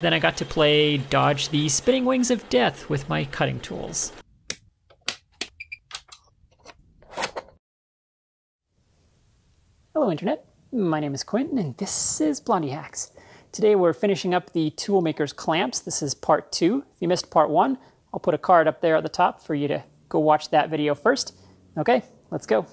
Then I got to play Dodge the Spinning Wings of Death with my cutting tools. Hello Internet, my name is Quinn and this is Blondihacks. Today we're finishing up the Toolmaker's clamps. This is part two. If you missed part one, I'll put a card up there at the top for you to go watch that video first. Okay, let's go.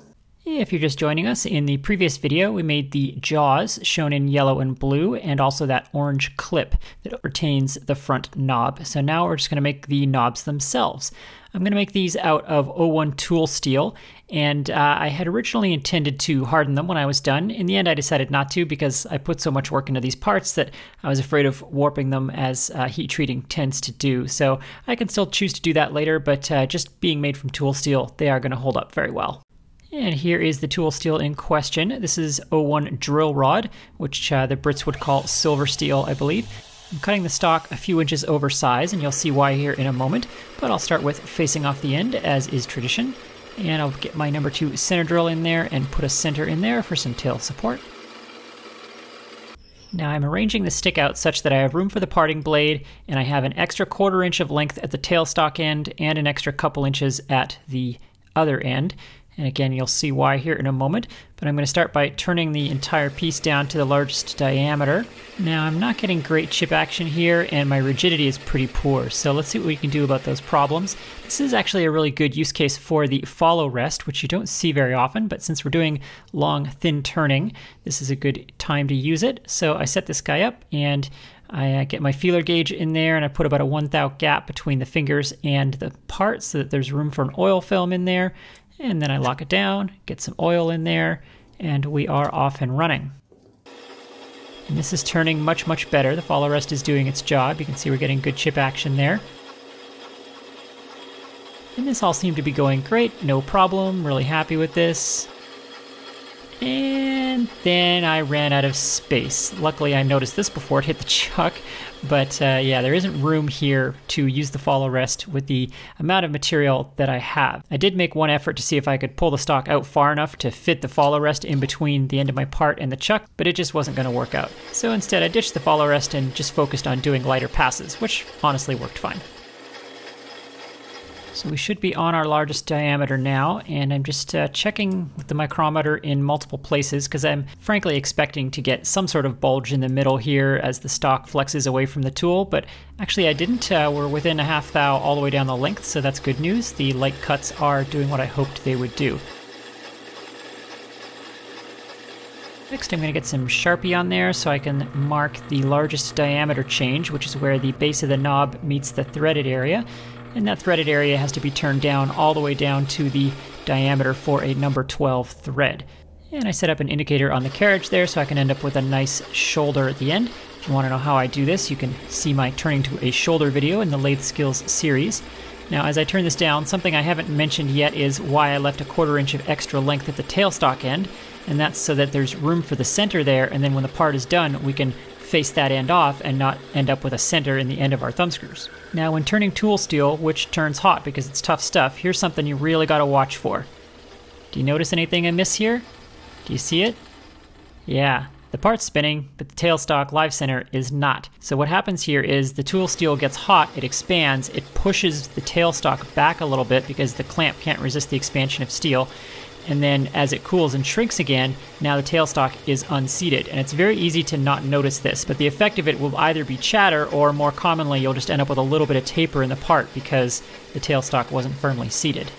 If you're just joining us, in the previous video we made the jaws shown in yellow and blue and also that orange clip that retains the front knob. So now we're just going to make the knobs themselves. I'm going to make these out of O1 tool steel and uh, I had originally intended to harden them when I was done. In the end I decided not to because I put so much work into these parts that I was afraid of warping them as uh, heat treating tends to do. So I can still choose to do that later but uh, just being made from tool steel they are going to hold up very well. And here is the tool steel in question. This is O1 drill rod, which uh, the Brits would call silver steel, I believe. I'm cutting the stock a few inches over size, and you'll see why here in a moment, but I'll start with facing off the end, as is tradition. And I'll get my number two center drill in there and put a center in there for some tail support. Now I'm arranging the stick out such that I have room for the parting blade, and I have an extra quarter inch of length at the tailstock end and an extra couple inches at the other end. And again, you'll see why here in a moment, but I'm going to start by turning the entire piece down to the largest diameter. Now I'm not getting great chip action here and my rigidity is pretty poor, so let's see what we can do about those problems. This is actually a really good use case for the follow rest, which you don't see very often, but since we're doing long, thin turning, this is a good time to use it. So I set this guy up and I uh, get my feeler gauge in there and I put about a one thou gap between the fingers and the part so that there's room for an oil film in there and then I lock it down, get some oil in there, and we are off and running. And this is turning much, much better. The follow rest is doing its job. You can see we're getting good chip action there. And this all seemed to be going great, no problem, really happy with this. And then I ran out of space. Luckily I noticed this before it hit the chuck, but uh, yeah, there isn't room here to use the follow rest with the amount of material that I have. I did make one effort to see if I could pull the stock out far enough to fit the follow rest in between the end of my part and the chuck, but it just wasn't going to work out. So instead I ditched the follow rest and just focused on doing lighter passes, which honestly worked fine. So we should be on our largest diameter now, and I'm just uh, checking with the micrometer in multiple places because I'm frankly expecting to get some sort of bulge in the middle here as the stock flexes away from the tool, but actually I didn't. Uh, we're within a half thou all the way down the length, so that's good news. The light cuts are doing what I hoped they would do. Next I'm going to get some Sharpie on there so I can mark the largest diameter change, which is where the base of the knob meets the threaded area and that threaded area has to be turned down all the way down to the diameter for a number 12 thread. And I set up an indicator on the carriage there so I can end up with a nice shoulder at the end. If you want to know how I do this, you can see my turning to a shoulder video in the Lathe Skills series. Now as I turn this down, something I haven't mentioned yet is why I left a quarter inch of extra length at the tailstock end, and that's so that there's room for the center there, and then when the part is done, we can face that end off and not end up with a center in the end of our thumb screws. Now when turning tool steel, which turns hot because it's tough stuff, here's something you really got to watch for. Do you notice anything I miss here? Do you see it? Yeah, the part's spinning, but the tailstock live center is not. So what happens here is the tool steel gets hot, it expands, it pushes the tailstock back a little bit because the clamp can't resist the expansion of steel, and then as it cools and shrinks again, now the tailstock is unseated. And it's very easy to not notice this, but the effect of it will either be chatter or more commonly you'll just end up with a little bit of taper in the part because the tailstock wasn't firmly seated.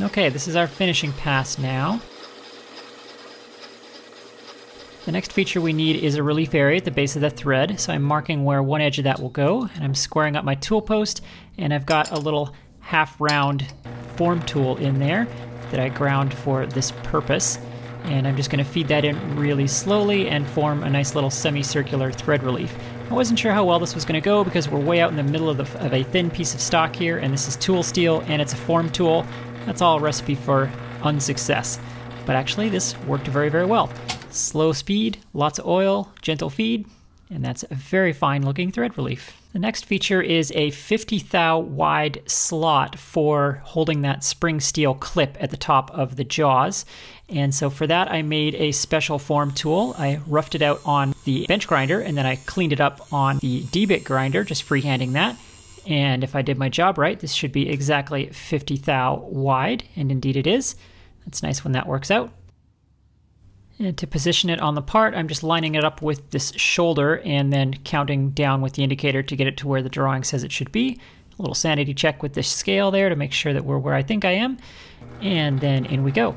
Okay, this is our finishing pass now. The next feature we need is a relief area at the base of the thread, so I'm marking where one edge of that will go, and I'm squaring up my tool post, and I've got a little half round form tool in there that I ground for this purpose. And I'm just going to feed that in really slowly and form a nice little semicircular thread relief. I wasn't sure how well this was going to go because we're way out in the middle of, the, of a thin piece of stock here, and this is tool steel and it's a form tool. That's all a recipe for unsuccess. But actually, this worked very, very well. Slow speed, lots of oil, gentle feed, and that's a very fine looking thread relief. The next feature is a 50 thou wide slot for holding that spring steel clip at the top of the jaws. And so for that, I made a special form tool. I roughed it out on the bench grinder and then I cleaned it up on the D-bit grinder, just freehanding that. And if I did my job right, this should be exactly 50 thou wide, and indeed it is. That's nice when that works out. And to position it on the part, I'm just lining it up with this shoulder and then counting down with the indicator to get it to where the drawing says it should be. A little sanity check with this scale there to make sure that we're where I think I am. And then in we go.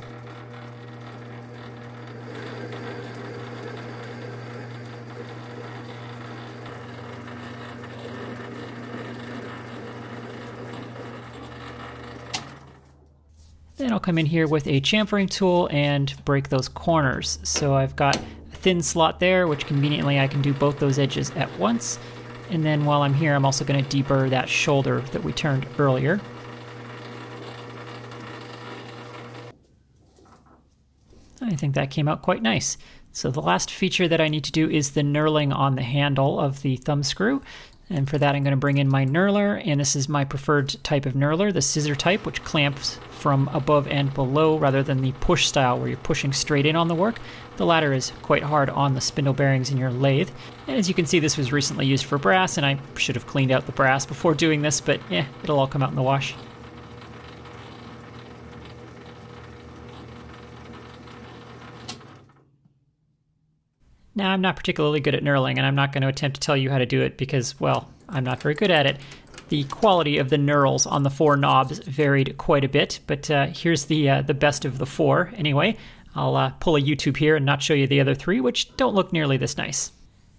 Then I'll come in here with a chamfering tool and break those corners. So I've got a thin slot there, which conveniently I can do both those edges at once. And then while I'm here, I'm also going to deburr that shoulder that we turned earlier. I think that came out quite nice. So the last feature that I need to do is the knurling on the handle of the thumb screw. And for that, I'm going to bring in my knurler, and this is my preferred type of knurler, the scissor type, which clamps from above and below rather than the push style where you're pushing straight in on the work. The latter is quite hard on the spindle bearings in your lathe. And as you can see, this was recently used for brass, and I should have cleaned out the brass before doing this, but yeah, it'll all come out in the wash. Now, I'm not particularly good at knurling, and I'm not going to attempt to tell you how to do it because, well, I'm not very good at it. The quality of the knurls on the four knobs varied quite a bit, but uh, here's the uh, the best of the four anyway. I'll uh, pull a YouTube here and not show you the other three, which don't look nearly this nice.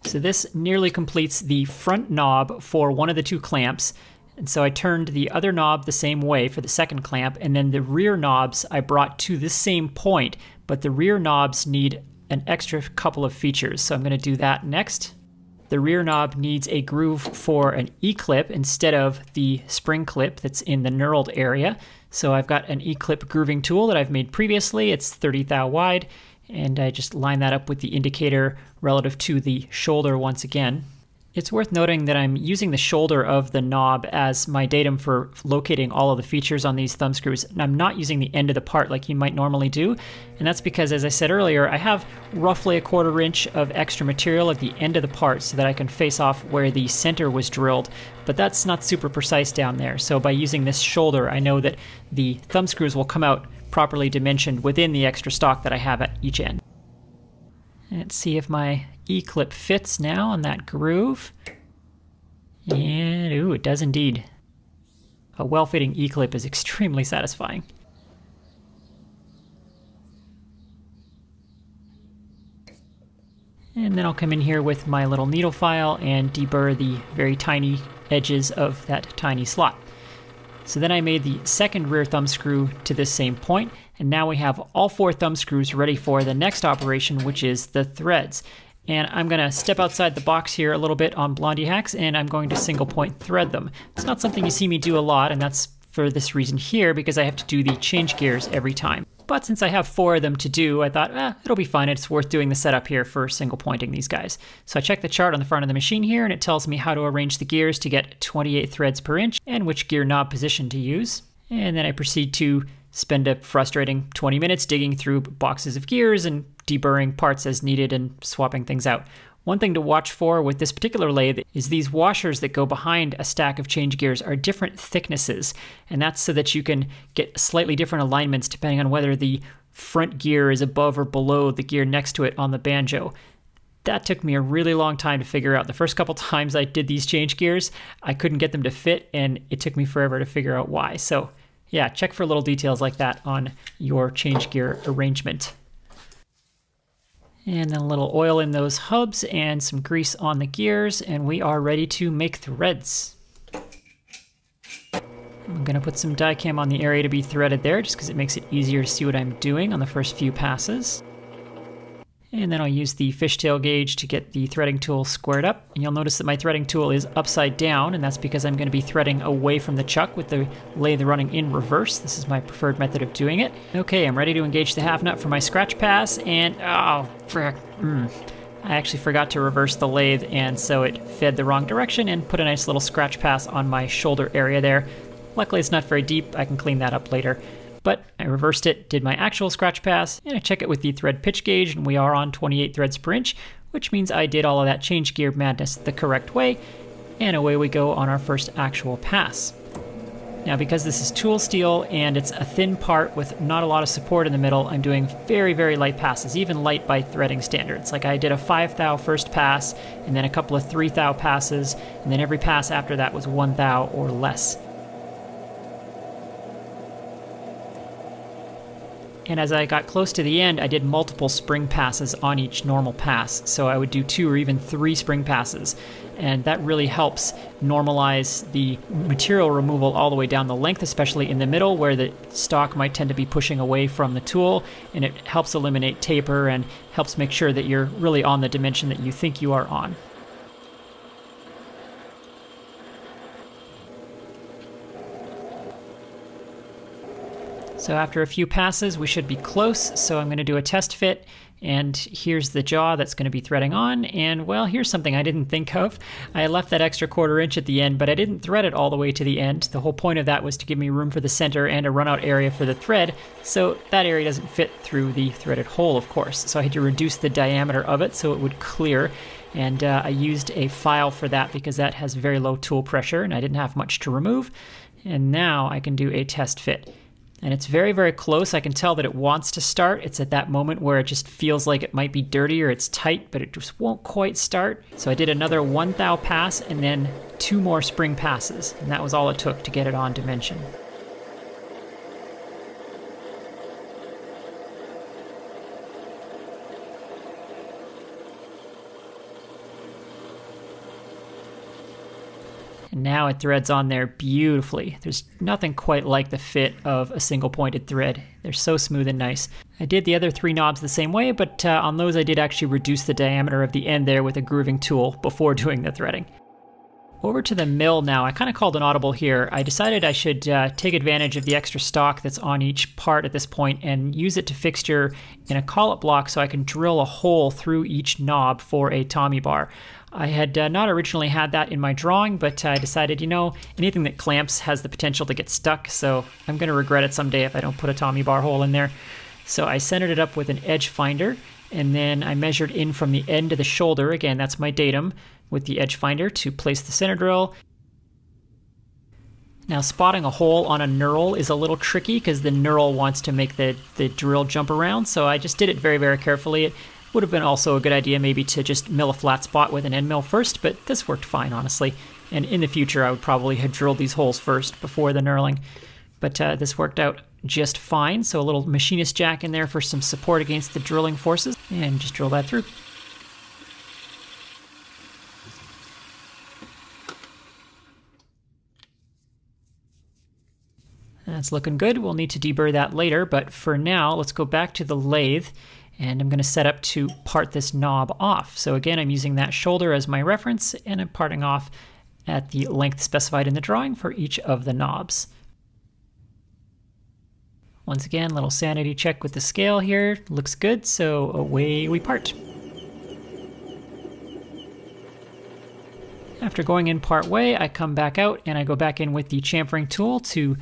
So this nearly completes the front knob for one of the two clamps, and so I turned the other knob the same way for the second clamp, and then the rear knobs I brought to the same point, but the rear knobs need an extra couple of features. So I'm going to do that next. The rear knob needs a groove for an E-clip instead of the spring clip that's in the knurled area. So I've got an E-clip grooving tool that I've made previously. It's 30 thou wide, and I just line that up with the indicator relative to the shoulder once again. It's worth noting that I'm using the shoulder of the knob as my datum for locating all of the features on these thumb screws, and I'm not using the end of the part like you might normally do, and that's because, as I said earlier, I have roughly a quarter inch of extra material at the end of the part so that I can face off where the center was drilled, but that's not super precise down there, so by using this shoulder, I know that the thumb screws will come out properly dimensioned within the extra stock that I have at each end. Let's see if my E-clip fits now on that groove. And, ooh, it does indeed. A well-fitting E-clip is extremely satisfying. And then I'll come in here with my little needle file and deburr the very tiny edges of that tiny slot. So then I made the second rear thumb screw to this same point, and now we have all four thumb screws ready for the next operation, which is the threads. And I'm gonna step outside the box here a little bit on Blondihacks and I'm going to single point thread them. It's not something you see me do a lot and that's for this reason here because I have to do the change gears every time. But since I have four of them to do, I thought, eh, it'll be fine. It's worth doing the setup here for single pointing these guys. So I check the chart on the front of the machine here and it tells me how to arrange the gears to get 28 threads per inch and which gear knob position to use. And then I proceed to spend a frustrating 20 minutes digging through boxes of gears and deburring parts as needed and swapping things out. One thing to watch for with this particular lathe is these washers that go behind a stack of change gears are different thicknesses, and that's so that you can get slightly different alignments depending on whether the front gear is above or below the gear next to it on the banjo. That took me a really long time to figure out. The first couple times I did these change gears, I couldn't get them to fit, and it took me forever to figure out why. So, yeah, check for little details like that on your change gear arrangement. And then a little oil in those hubs and some grease on the gears, and we are ready to make threads. I'm gonna put some Dykem on the area to be threaded there just because it makes it easier to see what I'm doing on the first few passes. And then I'll use the fishtail gauge to get the threading tool squared up. And you'll notice that my threading tool is upside down, and that's because I'm going to be threading away from the chuck with the lathe running in reverse. This is my preferred method of doing it. Okay, I'm ready to engage the half nut for my scratch pass, and oh, frick. Mm. I actually forgot to reverse the lathe and so it fed the wrong direction and put a nice little scratch pass on my shoulder area there. Luckily it's not very deep, I can clean that up later. But I reversed it, did my actual scratch pass, and I check it with the thread pitch gauge and we are on 28 threads per inch, which means I did all of that change gear madness the correct way, and away we go on our first actual pass. Now because this is tool steel and it's a thin part with not a lot of support in the middle, I'm doing very, very light passes, even light by threading standards. Like I did a 5 thou first pass, and then a couple of 3 thou passes, and then every pass after that was 1 thou or less. And as I got close to the end, I did multiple spring passes on each normal pass. So I would do two or even three spring passes. And that really helps normalize the material removal all the way down the length, especially in the middle where the stock might tend to be pushing away from the tool. And it helps eliminate taper and helps make sure that you're really on the dimension that you think you are on. So after a few passes, we should be close. So I'm going to do a test fit. And here's the jaw that's going to be threading on. And well, here's something I didn't think of. I left that extra quarter inch at the end, but I didn't thread it all the way to the end. The whole point of that was to give me room for the center and a runout area for the thread. So that area doesn't fit through the threaded hole, of course. So I had to reduce the diameter of it so it would clear. And uh, I used a file for that because that has very low tool pressure and I didn't have much to remove. And now I can do a test fit and it's very, very close. I can tell that it wants to start. It's at that moment where it just feels like it might be dirty or it's tight, but it just won't quite start. So I did another one thou pass and then two more spring passes, and that was all it took to get it on dimension. And now it threads on there beautifully. There's nothing quite like the fit of a single pointed thread. They're so smooth and nice. I did the other three knobs the same way, but uh, on those I did actually reduce the diameter of the end there with a grooving tool before doing the threading. Over to the mill now. I kind of called an audible here. I decided I should uh, take advantage of the extra stock that's on each part at this point and use it to fixture in a collet block so I can drill a hole through each knob for a Tommy bar. I had uh, not originally had that in my drawing, but I decided, you know, anything that clamps has the potential to get stuck, so I'm going to regret it someday if I don't put a Tommy bar hole in there. So I centered it up with an edge finder, and then I measured in from the end of the shoulder, again, that's my datum, with the edge finder to place the center drill. Now spotting a hole on a knurl is a little tricky because the knurl wants to make the, the drill jump around, so I just did it very, very carefully. It would have been also a good idea maybe to just mill a flat spot with an end mill first, but this worked fine, honestly. And in the future, I would probably have drilled these holes first before the knurling. But uh, this worked out just fine. So a little machinist jack in there for some support against the drilling forces, and just drill that through. That's looking good. We'll need to deburr that later, but for now, let's go back to the lathe and I'm going to set up to part this knob off. So again, I'm using that shoulder as my reference and I'm parting off at the length specified in the drawing for each of the knobs. Once again, little sanity check with the scale here. Looks good, so away we part. After going in part way, I come back out and I go back in with the chamfering tool to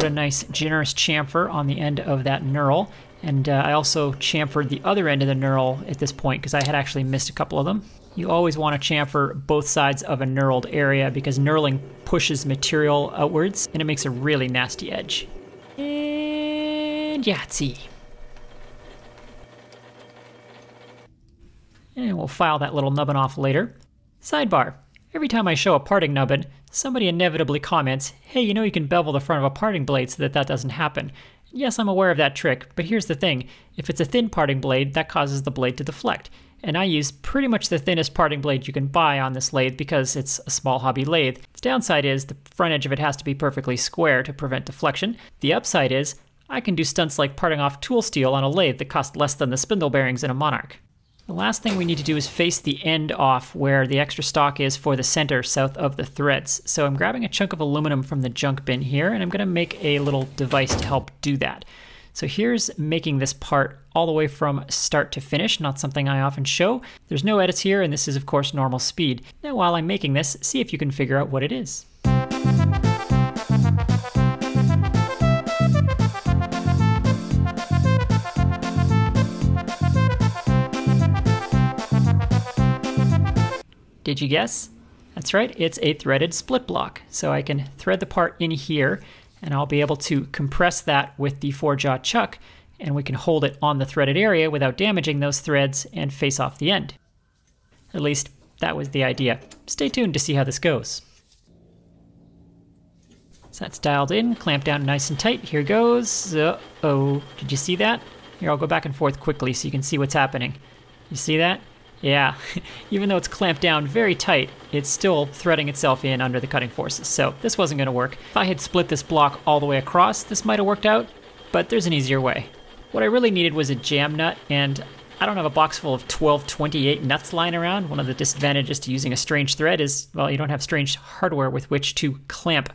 put a nice generous chamfer on the end of that knurl and uh, I also chamfered the other end of the knurl at this point because I had actually missed a couple of them. You always want to chamfer both sides of a knurled area because knurling pushes material outwards and it makes a really nasty edge. And Yahtzee. And we'll file that little nubbin off later. Sidebar. Every time I show a parting nubbin, somebody inevitably comments, hey, you know you can bevel the front of a parting blade so that that doesn't happen. Yes, I'm aware of that trick, but here's the thing. If it's a thin parting blade, that causes the blade to deflect. And I use pretty much the thinnest parting blade you can buy on this lathe because it's a small hobby lathe. The downside is the front edge of it has to be perfectly square to prevent deflection. The upside is I can do stunts like parting off tool steel on a lathe that cost less than the spindle bearings in a Monarch. The last thing we need to do is face the end off where the extra stock is for the center south of the threads. So I'm grabbing a chunk of aluminum from the junk bin here and I'm going to make a little device to help do that. So here's making this part all the way from start to finish, not something I often show. There's no edits here, and this is of course normal speed. Now while I'm making this, see if you can figure out what it is. Did you guess? That's right, it's a threaded split block. So I can thread the part in here and I'll be able to compress that with the four jaw chuck and we can hold it on the threaded area without damaging those threads and face off the end. At least that was the idea. Stay tuned to see how this goes. So that's dialed in, clamped down nice and tight. Here goes. Uh-oh, did you see that? Here, I'll go back and forth quickly so you can see what's happening. You see that? Yeah, even though it's clamped down very tight, it's still threading itself in under the cutting forces, so this wasn't going to work. If I had split this block all the way across, this might have worked out, but there's an easier way. What I really needed was a jam nut, and I don't have a box full of 1228 nuts lying around. One of the disadvantages to using a strange thread is, well, you don't have strange hardware with which to clamp.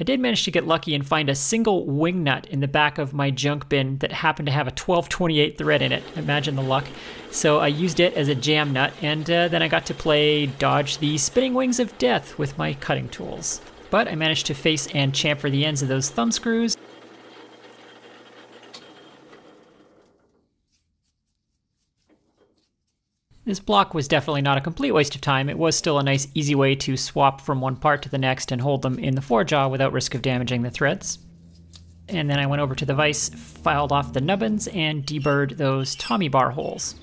I did manage to get lucky and find a single wing nut in the back of my junk bin that happened to have a 1228 thread in it. Imagine the luck. So I used it as a jam nut, and uh, then I got to play dodge the spinning wings of death with my cutting tools. But I managed to face and chamfer the ends of those thumb screws, This block was definitely not a complete waste of time. It was still a nice easy way to swap from one part to the next and hold them in the four jaw without risk of damaging the threads. And then I went over to the vise, filed off the nubbins, and deburred those Tommy bar holes.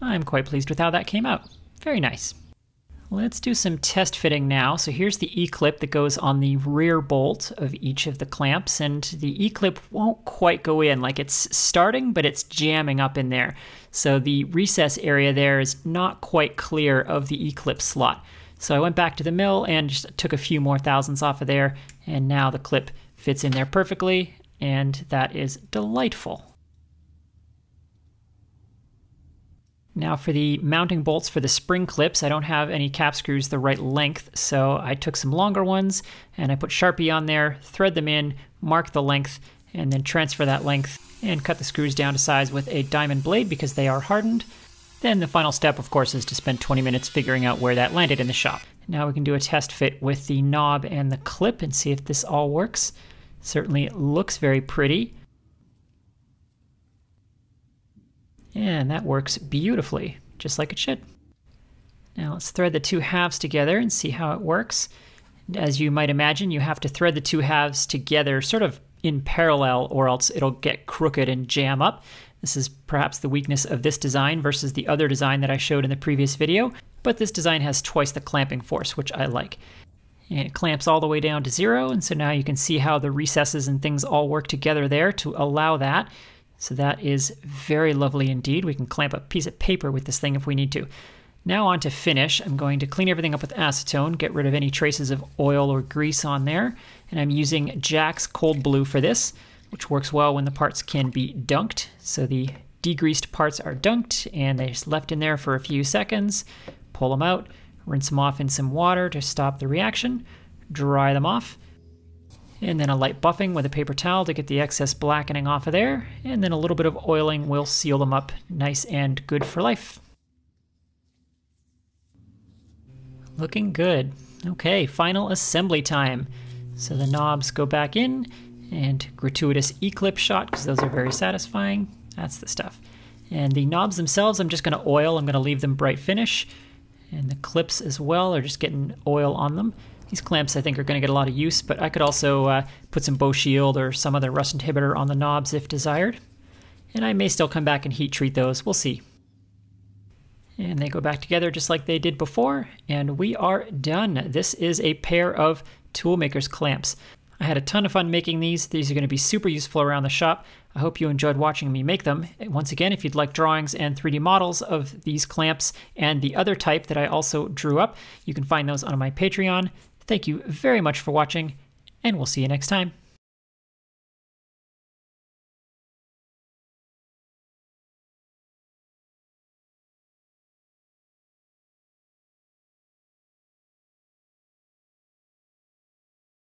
I'm quite pleased with how that came out. Very nice. Let's do some test fitting now. So here's the E-clip that goes on the rear bolt of each of the clamps, and the E-clip won't quite go in. Like it's starting, but it's jamming up in there. So the recess area there is not quite clear of the E-clip slot. So I went back to the mill and just took a few more thousandths off of there, and now the clip fits in there perfectly, and that is delightful. Now for the mounting bolts for the spring clips, I don't have any cap screws the right length, so I took some longer ones and I put Sharpie on there, thread them in, mark the length, and then transfer that length and cut the screws down to size with a diamond blade because they are hardened. Then the final step, of course, is to spend 20 minutes figuring out where that landed in the shop. Now we can do a test fit with the knob and the clip and see if this all works. Certainly looks very pretty. And that works beautifully, just like it should. Now let's thread the two halves together and see how it works. As you might imagine, you have to thread the two halves together sort of in parallel or else it'll get crooked and jam up. This is perhaps the weakness of this design versus the other design that I showed in the previous video, but this design has twice the clamping force, which I like. And it clamps all the way down to zero, and so now you can see how the recesses and things all work together there to allow that. So that is very lovely indeed. We can clamp a piece of paper with this thing if we need to. Now on to finish. I'm going to clean everything up with acetone, get rid of any traces of oil or grease on there. And I'm using Jack's Cold Blue for this, which works well when the parts can be dunked. So the degreased parts are dunked and they're just left in there for a few seconds. Pull them out, rinse them off in some water to stop the reaction, dry them off, and then a light buffing with a paper towel to get the excess blackening off of there, and then a little bit of oiling will seal them up nice and good for life. Looking good. Okay, final assembly time. So the knobs go back in, and gratuitous E-clip shot, because those are very satisfying. That's the stuff. And the knobs themselves, I'm just going to oil. I'm going to leave them bright finish. And the clips as well are just getting oil on them. These clamps I think are going to get a lot of use, but I could also uh, put some Boeshield or some other rust inhibitor on the knobs if desired. And I may still come back and heat treat those, we'll see. And they go back together just like they did before, and we are done. This is a pair of Toolmakers clamps. I had a ton of fun making these. These are going to be super useful around the shop. I hope you enjoyed watching me make them. Once again, if you'd like drawings and 3D models of these clamps and the other type that I also drew up, you can find those on my Patreon. Thank you very much for watching, and we'll see you next time.